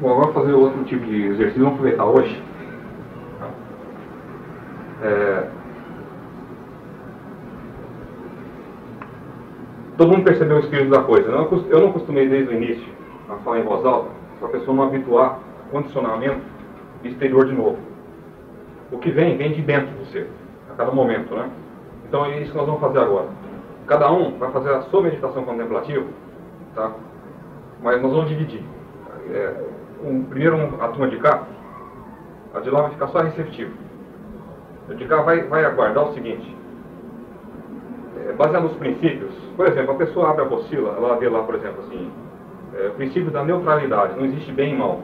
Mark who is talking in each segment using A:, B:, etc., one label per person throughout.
A: Bom, agora fazer outro tipo de exercício, vamos aproveitar hoje. É, todo mundo percebeu o espírito da coisa. Não, eu não costumei desde o início a falar em voz alta, para a pessoa não habituar condicionamento exterior de novo. O que vem, vem de dentro de você, a cada momento, né? Então é isso que nós vamos fazer agora. Cada um vai fazer a sua meditação contemplativa, tá? Mas nós vamos dividir. É, um, primeiro um, a turma de cá, a de lá vai ficar só receptivo. A de cá vai, vai aguardar o seguinte, é, baseado nos princípios, por exemplo, a pessoa abre a apostila, ela vê lá, por exemplo, assim, é, o princípio da neutralidade, não existe bem e mal.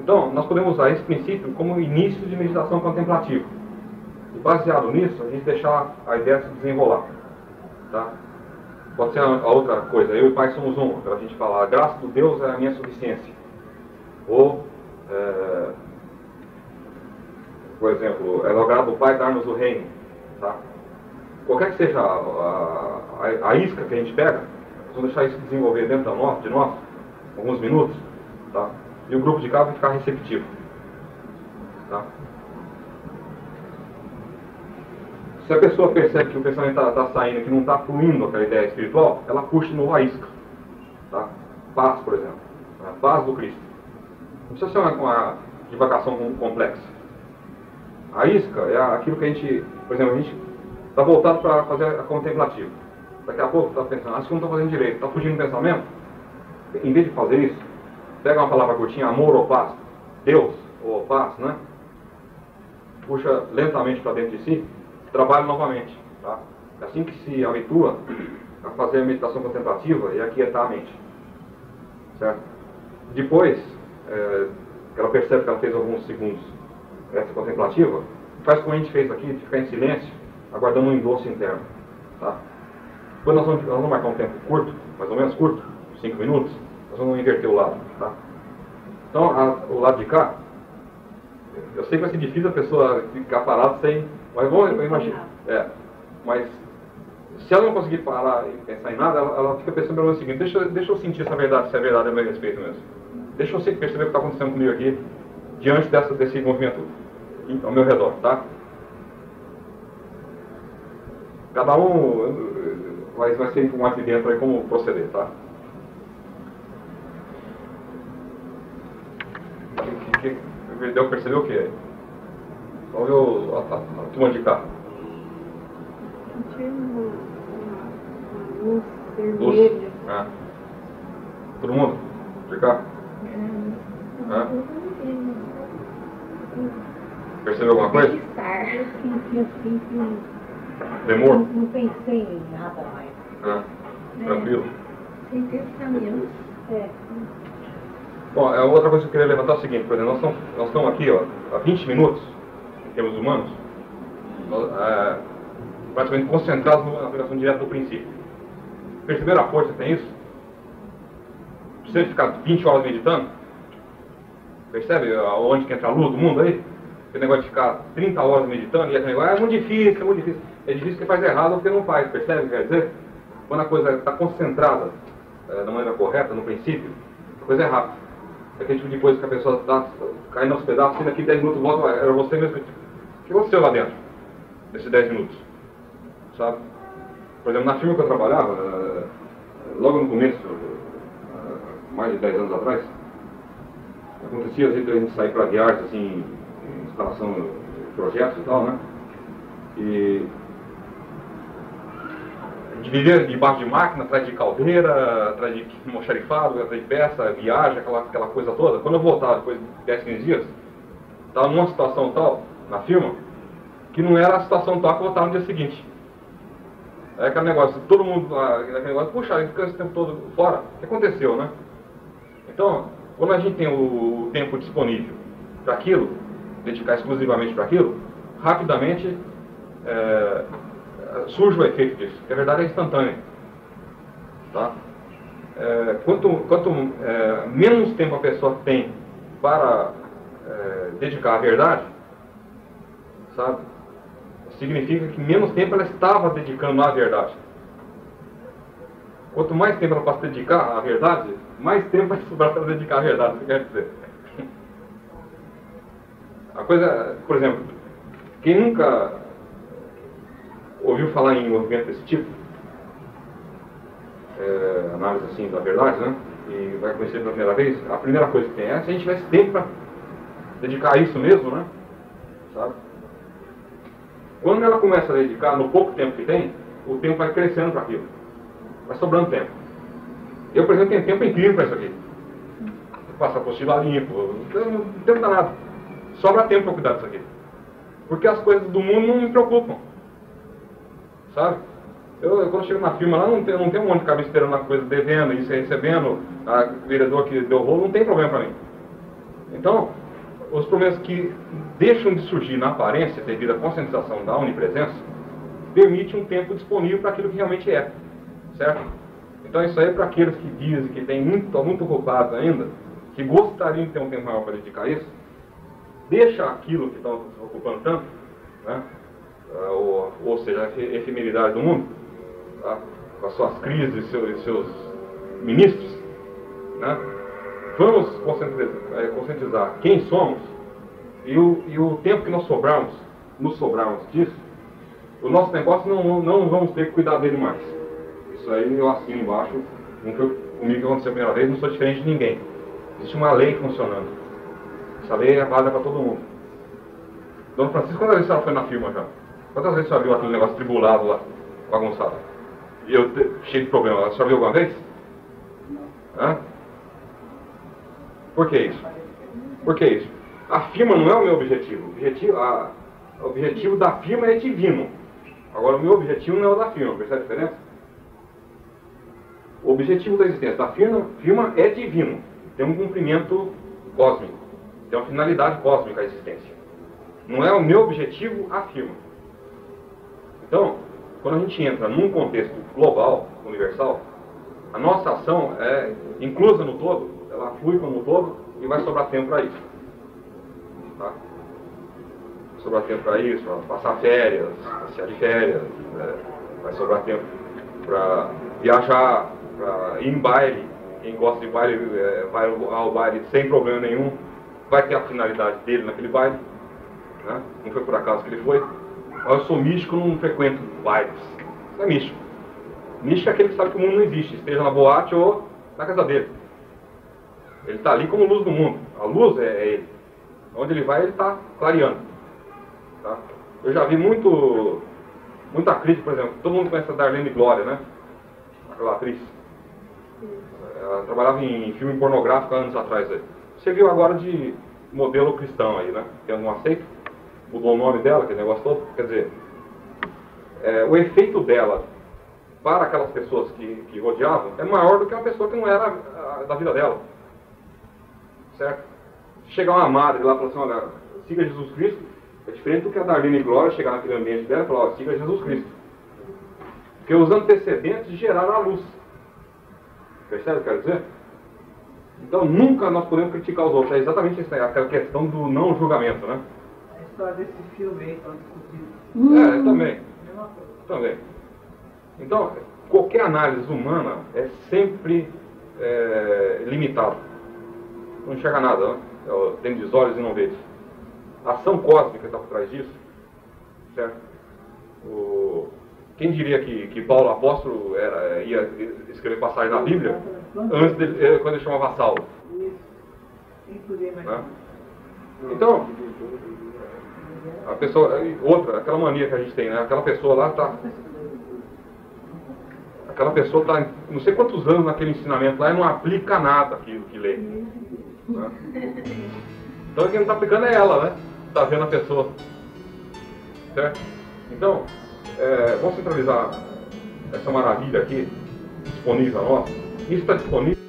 A: Então, nós podemos usar esse princípio como início de meditação contemplativa. E baseado nisso, a gente deixar a ideia se desenrolar. Tá? Pode ser a outra coisa, eu e o Pai somos um, para a gente falar, a graça do Deus é a minha suficiência. Ou, é, por exemplo, é logrado o Pai dar-nos o reino. Tá? Qualquer que seja a, a, a, isca que a gente pega, vamos deixar isso desenvolver dentro de nós, de nós alguns minutos, tá? e o grupo de cá vai ficar receptivo. Tá? Se a pessoa percebe que o pensamento está tá saindo, que não está fluindo aquela ideia espiritual, ela puxa novo a isca. Tá? Paz, por exemplo. A paz do Cristo. Precisa ser uma, uma divagação complexa. A isca é aquilo que a gente, por exemplo, a gente está voltado para fazer a contemplativa. Daqui a pouco está pensando, acho que não estou fazendo direito, está fugindo do pensamento. Em vez de fazer isso, pega uma palavra curtinha, amor ou paz, Deus ou paz, né? Puxa lentamente para dentro de si, trabalha novamente. Tá? É assim que se habitua a fazer a meditação contemplativa e aquietar a mente. Certo? Depois, é, ela percebe que ela fez alguns segundos essa contemplativa, faz como a gente fez aqui, de ficar em silêncio, aguardando um endosso interno. Tá? Quando nós vamos, nós vamos marcar um tempo curto, mais ou menos curto, 5 minutos, nós vamos inverter o lado. Tá? Então, a, o lado de cá, eu sei que vai ser difícil a pessoa ficar parada sem. Mas vamos imaginar. É, mas se ela não conseguir parar e pensar em nada, ela, ela fica pensando pelo seguinte: deixa, deixa eu sentir essa verdade, se é verdade a meu respeito mesmo. Deixa eu perceber o que está acontecendo comigo aqui, diante dessa, desse movimento ao meu redor, tá? Cada um vai, vai ser informado aqui dentro aí como proceder, tá? Que, que, deu percebeu o que? Vamos ver a, a, a turma de cá.
B: Tinha uma, uma luz vermelha.
A: É. Todo mundo? De cá?
B: É.
A: É. Percebeu alguma coisa? Demor?
B: não, pensei em nada mais.
A: É. Tranquilo.
B: Sem pensamento. É.
A: Bom, a outra coisa que eu queria levantar é o seguinte, por exemplo, nós estamos, nós estamos aqui ó, há 20 minutos, em termos humanos, nós, é, praticamente concentrados na aplicação direta do princípio. Perceberam a força que tem isso? Precisa ficar 20 horas meditando? Percebe onde que entra a luz do mundo aí? Aquele negócio de ficar 30 horas meditando e aquele negócio é muito difícil, é muito difícil. É difícil que faz errado ou que não faz, percebe quer dizer? Quando a coisa está concentrada é, da maneira correta, no princípio, a coisa é rápida. É aquele tipo de coisa que a pessoa está caindo aos pedaços, e daqui 10 minutos volta, era você mesmo. O que aconteceu lá dentro, nesses 10 minutos? Sabe? Por exemplo, na firma que eu trabalhava, eh, logo no começo, mais de 10 anos atrás, acontecia às vezes a gente sair para viagens, assim, instalação de projetos e tal, né? E a gente vivia debaixo de máquina, atrás de caldeira, atrás de moxarifado, atrás de peça, viagem, aquela, aquela coisa toda. Quando eu voltava depois de 10, 15 dias, estava numa situação tal, na firma, que não era a situação tal que eu voltava no dia seguinte. É aquele negócio, todo mundo, aquele negócio, puxa, ele fica esse tempo todo fora. O que aconteceu, né? Então, quando a gente tem o tempo disponível para aquilo, dedicar exclusivamente para aquilo, rapidamente é, surge o efeito disso, que a verdade é instantânea. Tá? É, quanto quanto é, menos tempo a pessoa tem para é, dedicar à verdade, sabe? Significa que menos tempo ela estava dedicando à verdade. Quanto mais tempo ela passa a dedicar à verdade, mais tempo vai sobrar para dedicar à verdade, isso quer dizer. A coisa, por exemplo, quem nunca ouviu falar em movimento desse tipo, é, análise assim da verdade, né? E vai conhecer pela primeira vez, a primeira coisa que tem é se a gente tivesse tempo para dedicar a isso mesmo, né? Sabe? Quando ela começa a dedicar, no pouco tempo que tem, o tempo vai crescendo para aquilo. Vai sobrando tempo. Eu, por exemplo, tenho tempo incrível para isso aqui. Passar apostila limpo, não tem nada. Sobra tempo para cuidar disso aqui. Porque as coisas do mundo não me preocupam. Sabe? Eu, eu quando chego na firma lá, não tem, não tem um monte de cabeça esperando a coisa, devendo, isso recebendo, a vereador que deu rolo, não tem problema para mim. Então, os problemas que deixam de surgir na aparência devido à conscientização da onipresença, permite um tempo disponível para aquilo que realmente é. Certo? Então isso aí é para aqueles que dizem que tem muito, muito ocupados ainda, que gostariam de ter um tempo maior para dedicar isso, deixa aquilo que estão ocupando tanto, né? Ah, ou, ou seja, a efemeridade do mundo, tá? com as suas crises e seus, seus ministros, né? vamos conscientizar, é, conscientizar quem somos e o, e o tempo que nós sobrarmos, nos sobrarmos disso, o nosso negócio não, não vamos ter que cuidar dele mais. Isso aí eu assino embaixo, nunca comigo que aconteceu a primeira vez, não sou diferente de ninguém. Existe uma lei funcionando. Essa lei é válida para todo mundo. Dona Francisco, quantas vezes ela foi na firma já? Quantas vezes você viu aquele negócio tribulado lá, bagunçado? E eu cheio de problema. Ela já viu alguma vez? Hã? Por que isso? Por que isso? A firma não é o meu objetivo. O objetivo, a, o objetivo da firma é divino. Agora, o meu objetivo não é o da firma. Percebe a diferença? O objetivo da existência da firma, firma é divino. Tem um cumprimento cósmico. Tem uma finalidade cósmica a existência. Não é o meu objetivo a firma. Então, quando a gente entra num contexto global, universal, a nossa ação é inclusa no todo, ela flui como um todo e vai sobrar tempo para isso. Tá? Vai sobrar tempo para isso, para passar férias, passear de férias, né? vai sobrar tempo para viajar, para ir em baile. Quem gosta de baile é, vai ao baile sem problema nenhum, vai ter a finalidade dele naquele baile. Né? Não foi por acaso que ele foi. Eu sou místico, não frequento bailes. Isso é místico. Místico é aquele que sabe que o mundo não existe, esteja na boate ou na casa dele. Ele está ali como luz do mundo. A luz é, é ele. Onde ele vai, ele está clareando. Tá? Eu já vi muito, muita crítica, por exemplo, todo mundo conhece a Darlene Glória, né? Aquela atriz. Ela trabalhava em filme pornográfico anos atrás. Aí. Você viu agora de modelo cristão aí, né? Tem um aceito? Mudou o nome dela, aquele negócio todo. Quer dizer, é, o efeito dela para aquelas pessoas que, que rodeavam é maior do que uma pessoa que não era a, da vida dela. Certo? Chegar uma madre lá e falar assim, olha, siga Jesus Cristo, é diferente do que a Darlene Glória chegar naquele ambiente dela e falar, siga Jesus Cristo. Porque os antecedentes geraram a luz. Percebe o que eu quero dizer? Então nunca nós podemos criticar os outros. É exatamente isso aí, aquela questão do não julgamento, né?
C: A história desse filme aí, estão discutindo.
A: É, também. Também. Então, qualquer análise humana é sempre é, limitada. Não enxerga nada, né? É tem dos olhos e não vê. A ação cósmica está por trás disso, certo? O, quem diria que, que Paulo apóstolo era, ia escrever passagem na Bíblia antes de, eh, quando ele chamava Saulo? Né? Então, a pessoa, outra, aquela mania que a gente tem, né? Aquela pessoa lá está aquela pessoa está não sei quantos anos naquele ensinamento lá e não aplica nada aquilo que lê. Né? Então quem não está aplicando é ela, né? Está vendo a pessoa. Certo? Então, é, vamos centralizar essa maravilha aqui, disponível a nós. Isso está disponível.